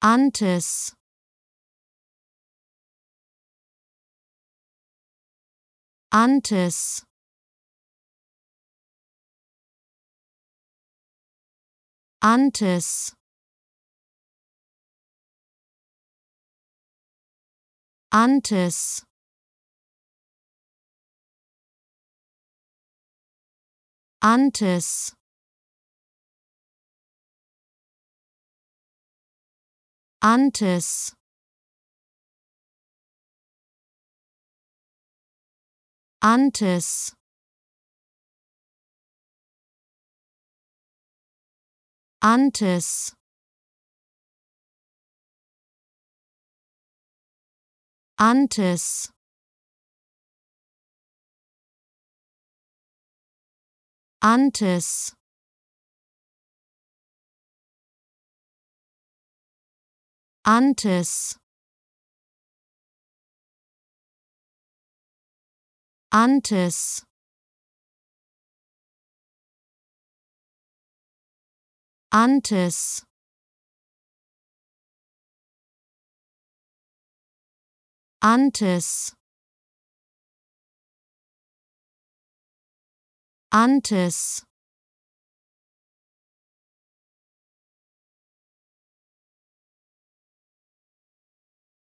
Antes. Antes. Antes. Antes. Antes Antes. Antes. Antes. Antes. Antes Antes. Antes. Antes. Antes. Antes